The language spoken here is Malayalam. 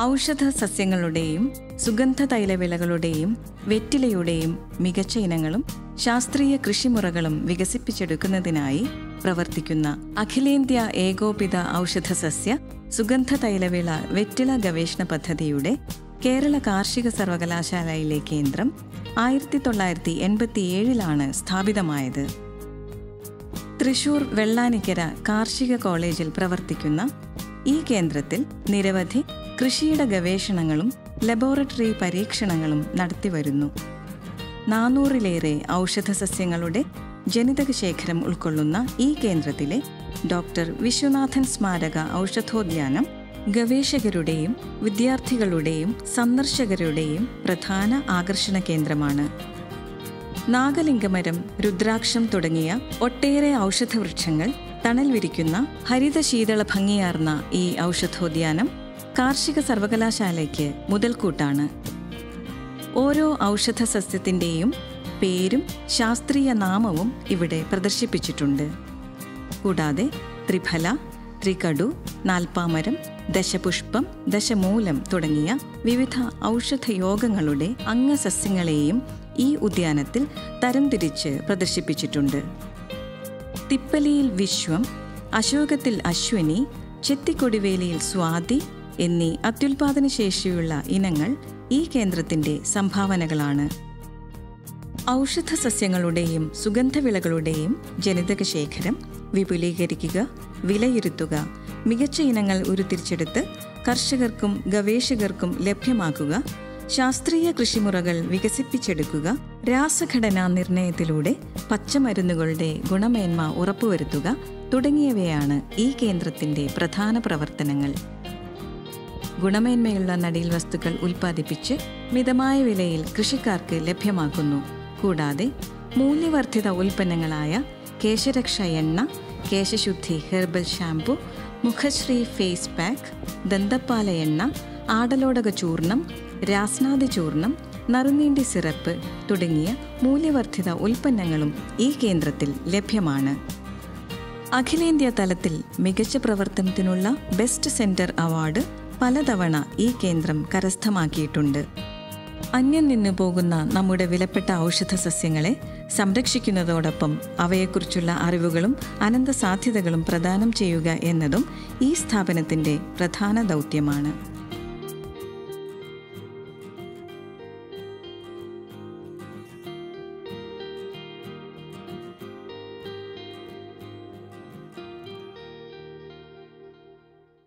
ഔഷധ സസ്യങ്ങളുടെയും സുഗന്ധ തൈലവിളകളുടെയും വെറ്റിലയുടെയും മികച്ച ഇനങ്ങളും ശാസ്ത്രീയ കൃഷിമുറകളും വികസിപ്പിച്ചെടുക്കുന്നതിനായി പ്രവർത്തിക്കുന്ന അഖിലേന്ത്യാ ഏകോപിത ഔഷധ സസ്യ സുഗന്ധ തൈലവിള വെറ്റില ഗവേഷണ പദ്ധതിയുടെ കേരള കാർഷിക സർവകലാശാലയിലെ കേന്ദ്രം ആയിരത്തി തൊള്ളായിരത്തി എൺപത്തിയേഴിലാണ് സ്ഥാപിതമായത്. തൃശൂർ വെള്ളാനിക്കര കാർഷിക കോളേജിൽ പ്രവർത്തിക്കുന്ന ഈ കേന്ദ്രത്തിൽ നിരവധി കൃഷിയുടെ ഗവേഷണങ്ങളും ലബോറട്ടറി പരീക്ഷണങ്ങളും നടത്തിവരുന്നു. നാനൂറിലേറെ ഔഷധ സസ്യങ്ങളുടെ ജനിതക ശേഖരം ഉൾക്കൊള്ളുന്ന ഈ കേന്ദ്രത്തിലെ ഡോക്ടർ വിശ്വനാഥൻ സ്മാരക ഔഷധോദ്യാനം ഗവേഷകരുടെയും വിദ്യാർത്ഥികളുടെയും സന്ദർശകരുടെയും പ്രധാന ആകർഷണ കേന്ദ്രമാണ്. നാഗലിംഗമരം രുദ്രാക്ഷം തുടങ്ങിയ ഒട്ടേറെ ഔഷധവൃക്ഷങ്ങൾ തണൽ വിരിക്കുന്ന ഹരിതശീതള ഭംഗിയാർന്ന ഈ ഔഷധോദ്യാനം കാർഷിക സർവകലാശാലയ്ക്ക് മുതൽക്കൂട്ടാണ്. ഓരോ ഔഷധ സസ്യത്തിന്റെയും പേരും ശാസ്ത്രീയ നാമവും ഇവിടെ പ്രദർശിപ്പിച്ചിട്ടുണ്ട്. കൂടാതെ ത്രിഫല ത്രികടു നാൽപ്പാമരം ദശപുഷ്പം ദശമൂലം തുടങ്ങിയ വിവിധ ഔഷധയോഗങ്ങളുടെ അംഗസസ്യങ്ങളെയും ഈ ഉദ്യാനത്തിൽ തരംതിരിച്ച് പ്രദർശിപ്പിച്ചിട്ടുണ്ട്. തിപ്പലിയിൽ വിശ്വം അശോകത്തിൽ അശ്വിനി ചെത്തിക്കൊടിവേലിയിൽ സ്വാതി എന്നീ അത്യുൽപാദന ശേഷിയുള്ള ഇനങ്ങൾ ഈ കേന്ദ്രത്തിന്റെ സംഭാവനകളാണ്. ഔഷധ സസ്യങ്ങളുടെയും സുഗന്ധവിളകളുടെയും ജനിതക ശേഖരം വിപുലീകരിക്കുക വിലയിരുത്തുക മികച്ച ഇനങ്ങൾ ഉരുത്തിരിച്ചെടുത്ത് കർഷകർക്കും ഗവേഷകർക്കും ലഭ്യമാക്കുക ശാസ്ത്രീയ കൃഷിമുറകൾ വികസിപ്പിച്ചെടുക്കുക രാസഘടനാ നിർണയത്തിലൂടെ പച്ചമരുന്നുകളുടെ ഗുണമേന്മ ഉറപ്പുവരുത്തുക തുടങ്ങിയവയാണ് ഈ കേന്ദ്രത്തിന്റെ പ്രധാന പ്രവർത്തനങ്ങൾ. ഗുണമേന്മയുള്ള നടീൽ വസ്തുക്കൾ ഉൽപ്പാദിപ്പിച്ച് മിതമായ വിലയിൽ കൃഷിക്കാർക്ക് ലഭ്യമാക്കുന്നു. കൂടാതെ മൂല്യവർദ്ധിത ഉൽപ്പന്നങ്ങളായ കേശരക്ഷ എണ്ണ കേശശുദ്ധി ഹെർബൽ ഷാംപൂ മുഖശ്രീ ഫേസ് പാക്ക് ദന്തപ്പാല എണ്ണ ആടലോടക ചൂർണം രാസ്നാദി ചൂർണം നറുനീണ്ടി സിറപ്പ് തുടങ്ങിയ മൂല്യവർദ്ധിത ഉൽപ്പന്നങ്ങളും ഈ കേന്ദ്രത്തിൽ ലഭ്യമാണ്. അഖിലേന്ത്യാ തലത്തിൽ മികച്ച പ്രവർത്തനത്തിനുള്ള ബെസ്റ്റ് സെന്റർ അവാർഡ് പലതവണ ഈ കേന്ദ്രം കരസ്ഥമാക്കിയിട്ടുണ്ട്. അന്യം നിന്നു പോകുന്ന നമ്മുടെ വിലപ്പെട്ട ഔഷധ സസ്യങ്ങളെ സംരക്ഷിക്കുന്നതോടൊപ്പം അവയെക്കുറിച്ചുള്ള അറിവുകളും അനന്ത സാധ്യതകളും പ്രദാനം ചെയ്യുക എന്നതും ഈ സ്ഥാപനത്തിന്റെ പ്രധാന ദൗത്യമാണ്.